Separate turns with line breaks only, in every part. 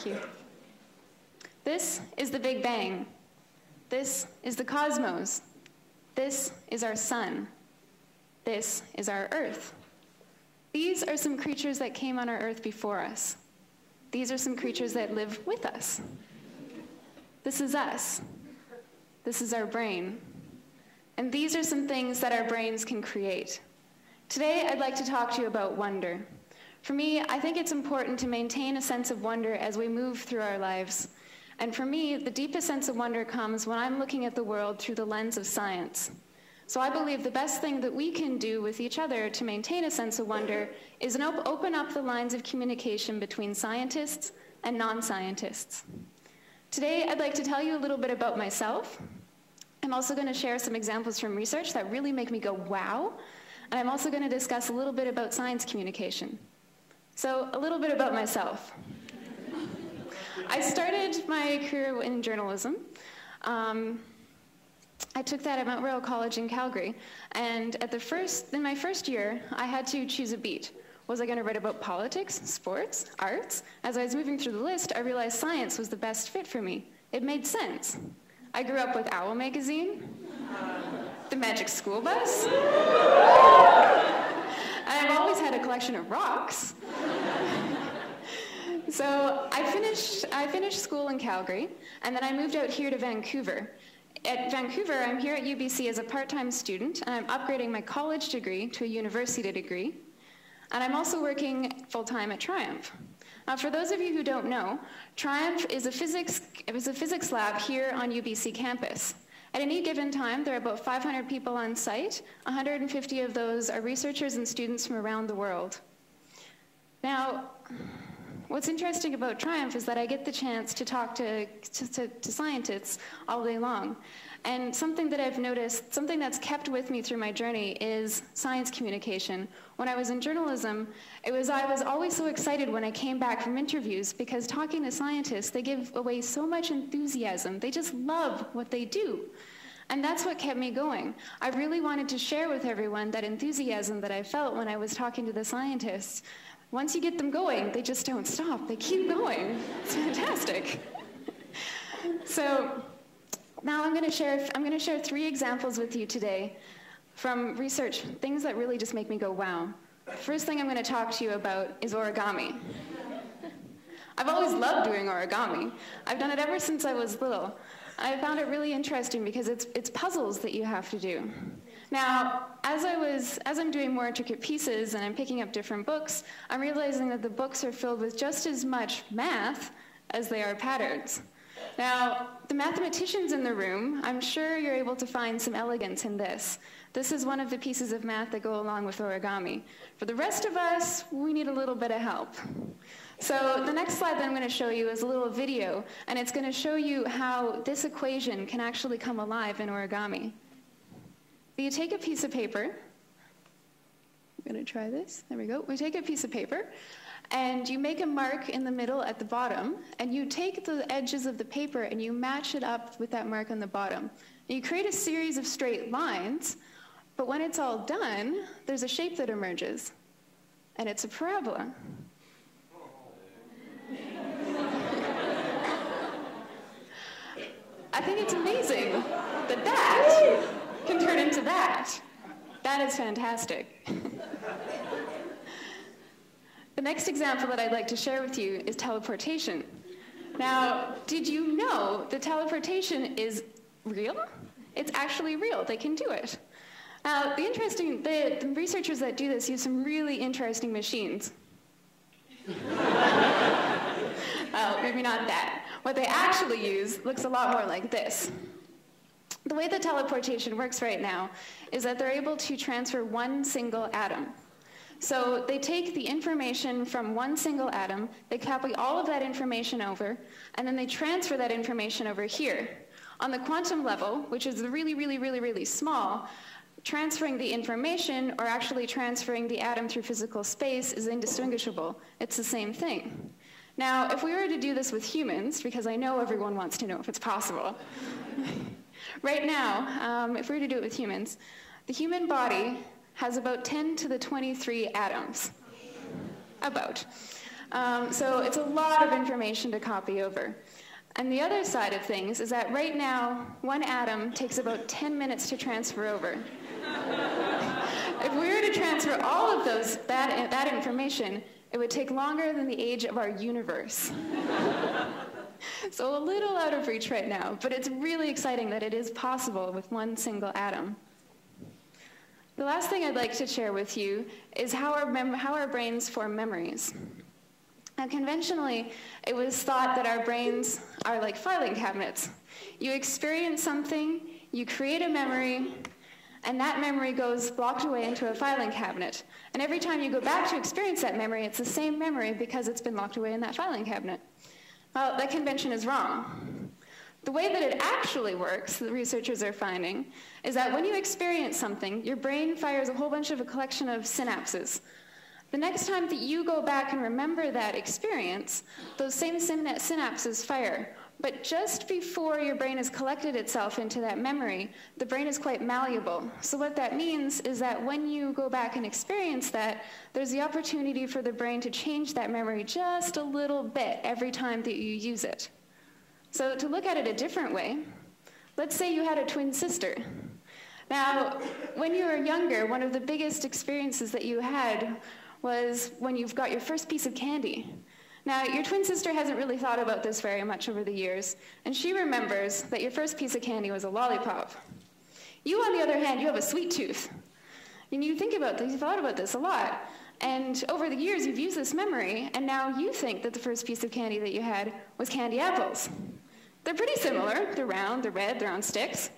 Thank you. This is the Big Bang. This is the cosmos. This is our sun. This is our earth. These are some creatures that came on our earth before us. These are some creatures that live with us. This is us. This is our brain. And these are some things that our brains can create. Today, I'd like to talk to you about wonder. For me, I think it's important to maintain a sense of wonder as we move through our lives. And for me, the deepest sense of wonder comes when I'm looking at the world through the lens of science. So I believe the best thing that we can do with each other to maintain a sense of wonder is op open up the lines of communication between scientists and non-scientists. Today, I'd like to tell you a little bit about myself. I'm also going to share some examples from research that really make me go, wow. And I'm also going to discuss a little bit about science communication. So a little bit about myself. I started my career in journalism. Um, I took that at Mount Royal College in Calgary, and at the first, in my first year, I had to choose a beat. Was I going to write about politics, sports, arts? As I was moving through the list, I realized science was the best fit for me. It made sense. I grew up with Owl magazine, the Magic School Bus, and I've always had a collection of rocks. So I finished, I finished school in Calgary, and then I moved out here to Vancouver at Vancouver, I'm here at UBC as a part-time student, and I'm upgrading my college degree to a university degree. And I'm also working full-time at TRIUMF. Now, for those of you who don't know, TRIUMF is a physics, is a physics lab here on UBC campus. At any given time, there are about 500 people on site. 150 of those are researchers and students from around the world. Now, What's interesting about TRIUMF is that I get the chance to talk to, to, to, to scientists all day long. And something that I've noticed, something that's kept with me through my journey is science communication. When I was in journalism, it was I was always so excited when I came back from interviews because talking to scientists, they give away so much enthusiasm. They just love what they do. And that's what kept me going. I really wanted to share with everyone that enthusiasm that I felt when I was talking to the scientists once you get them going, they just don't stop. They keep going. It's fantastic. so now I'm going to share I'm going to share three examples with you today from research, things that really just make me go wow. First thing I'm going to talk to you about is origami. I've always loved doing origami. I've done it ever since I was little. I found it really interesting because it's, it's puzzles that you have to do. Now, as I was, as I'm doing more intricate pieces and I'm picking up different books, I'm realizing that the books are filled with just as much math as they are patterns. Now, the mathematicians in the room, I'm sure you're able to find some elegance in this. This is one of the pieces of math that go along with origami. For the rest of us, we need a little bit of help. So the next slide that I'm going to show you is a little video, and it's going to show you how this equation can actually come alive in origami. You take a piece of paper. I'm going to try this. There we go. We take a piece of paper and you make a mark in the middle at the bottom and you take the edges of the paper and you match it up with that mark on the bottom. And you create a series of straight lines, but when it's all done, there's a shape that emerges and it's a parabola. I think it's amazing that that that. That is fantastic. the next example that I'd like to share with you is teleportation. Now, did you know that teleportation is real? It's actually real. They can do it. Now, the interesting, the, the researchers that do this use some really interesting machines. well, uh, maybe not that. What they actually use looks a lot more like this. The way that teleportation works right now is that they're able to transfer one single atom. So they take the information from one single atom, they copy all of that information over, and then they transfer that information over here. On the quantum level, which is really, really, really, really small, transferring the information or actually transferring the atom through physical space is indistinguishable. It's the same thing. Now, if we were to do this with humans, because I know everyone wants to know if it's possible, Right now, um, if we were to do it with humans, the human body has about 10 to the 23 atoms. About. Um, so it's a lot of information to copy over. And the other side of things is that right now, one atom takes about 10 minutes to transfer over. if we were to transfer all of those, that, that information, it would take longer than the age of our universe. so a little out of reach right now, but it's really exciting that it is possible with one single atom. The last thing I'd like to share with you is how our, how our brains form memories. Now, conventionally, it was thought that our brains are like filing cabinets. You experience something, you create a memory, and that memory goes blocked away into a filing cabinet. And every time you go back to experience that memory, it's the same memory because it's been locked away in that filing cabinet. Well, that convention is wrong. The way that it actually works, the researchers are finding, is that when you experience something, your brain fires a whole bunch of a collection of synapses. The next time that you go back and remember that experience, those same synapses fire. But just before your brain has collected itself into that memory, the brain is quite malleable. So what that means is that when you go back and experience that, there's the opportunity for the brain to change that memory just a little bit every time that you use it. So to look at it a different way, let's say you had a twin sister. Now, when you were younger, one of the biggest experiences that you had was when you've got your first piece of candy. Now, your twin sister hasn't really thought about this very much over the years, and she remembers that your first piece of candy was a lollipop. You, on the other hand, you have a sweet tooth. And you think about this, you've thought about this a lot. And over the years, you've used this memory, and now you think that the first piece of candy that you had was candy apples. They're pretty similar. They're round, they're red, they're on sticks.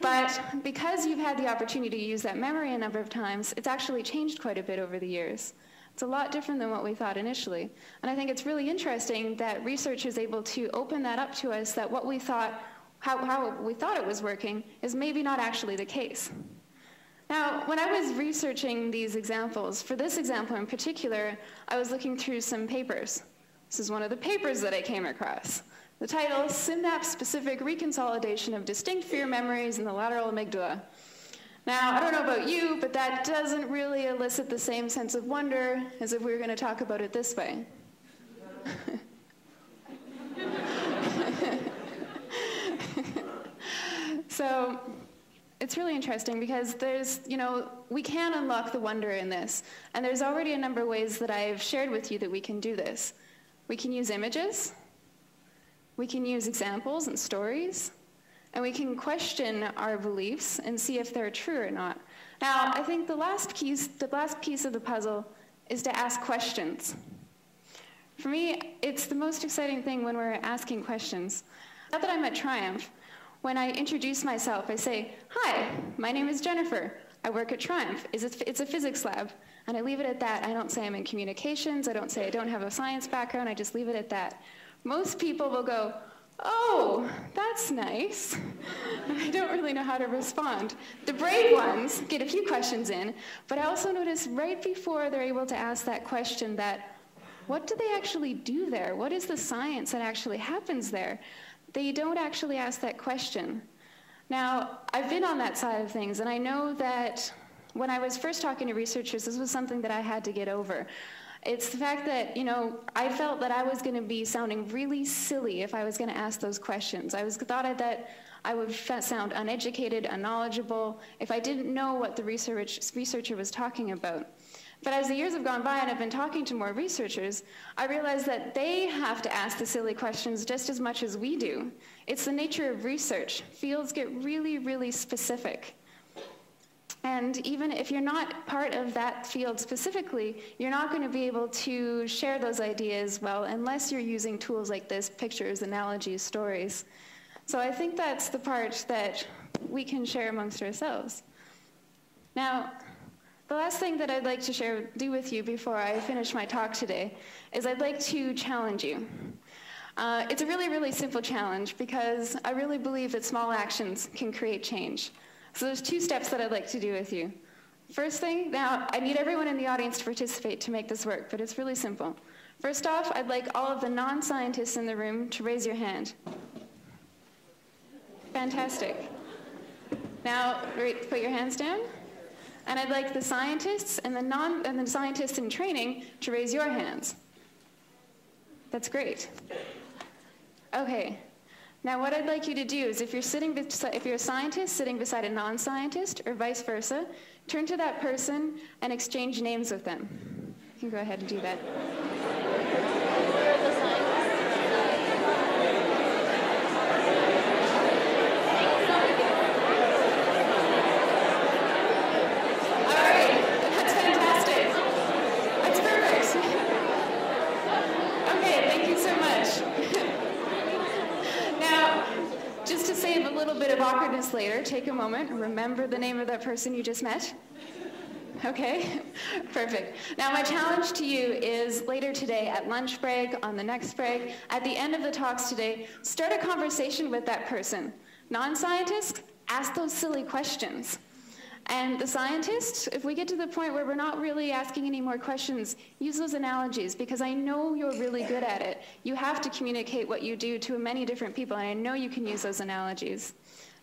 But because you've had the opportunity to use that memory a number of times, it's actually changed quite a bit over the years. It's a lot different than what we thought initially. And I think it's really interesting that research is able to open that up to us that what we thought, how, how we thought it was working, is maybe not actually the case. Now, when I was researching these examples, for this example in particular, I was looking through some papers. This is one of the papers that I came across. The title, Synapse-Specific Reconsolidation of Distinct Fear Memories in the Lateral Amygdala. Now, I don't know about you, but that doesn't really elicit the same sense of wonder as if we were going to talk about it this way. so it's really interesting because there's, you know, we can unlock the wonder in this. And there's already a number of ways that I've shared with you that we can do this. We can use images. We can use examples and stories and we can question our beliefs and see if they're true or not. Now, I think the last piece, the last piece of the puzzle is to ask questions. For me, it's the most exciting thing when we're asking questions. Not that I'm at TRIUMF. When I introduce myself, I say, Hi, my name is Jennifer. I work at TRIUMF. It's a physics lab. And I leave it at that. I don't say I'm in communications. I don't say I don't have a science background. I just leave it at that. Most people will go, oh, that's nice. I don't really know how to respond. The brave ones get a few questions in, but I also notice right before they're able to ask that question that what do they actually do there? What is the science that actually happens there? They don't actually ask that question. Now, I've been on that side of things, and I know that when I was first talking to researchers, this was something that I had to get over. It's the fact that, you know, I felt that I was going to be sounding really silly if I was going to ask those questions. I was thought that I would sound uneducated, unknowledgeable, if I didn't know what the research, researcher was talking about. But as the years have gone by and I've been talking to more researchers, I realize that they have to ask the silly questions just as much as we do. It's the nature of research. Fields get really, really specific. And even if you're not part of that field specifically, you're not going to be able to share those ideas well unless you're using tools like this, pictures, analogies, stories. So I think that's the part that we can share amongst ourselves. Now, the last thing that I'd like to share, do with you before I finish my talk today is I'd like to challenge you. Uh, it's a really, really simple challenge because I really believe that small actions can create change. So there's two steps that I'd like to do with you. First thing, now I need everyone in the audience to participate to make this work, but it's really simple. First off, I'd like all of the non-scientists in the room to raise your hand. Fantastic. Now, put your hands down. And I'd like the scientists and the non and the scientists in training to raise your hands. That's great. Okay. Now, what I'd like you to do is if you're, sitting if you're a scientist sitting beside a non-scientist or vice versa, turn to that person and exchange names with them. You can go ahead and do that. Later, take a moment remember the name of that person you just met. Okay, perfect. Now my challenge to you is later today at lunch break, on the next break, at the end of the talks today, start a conversation with that person. Non-scientists, ask those silly questions. And the scientists, if we get to the point where we're not really asking any more questions, use those analogies because I know you're really good at it. You have to communicate what you do to many different people, and I know you can use those analogies.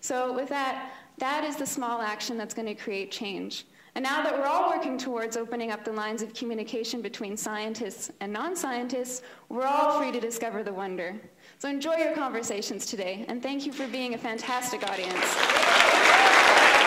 So with that, that is the small action that's going to create change. And now that we're all working towards opening up the lines of communication between scientists and non-scientists, we're all free to discover the wonder. So enjoy your conversations today, and thank you for being a fantastic audience.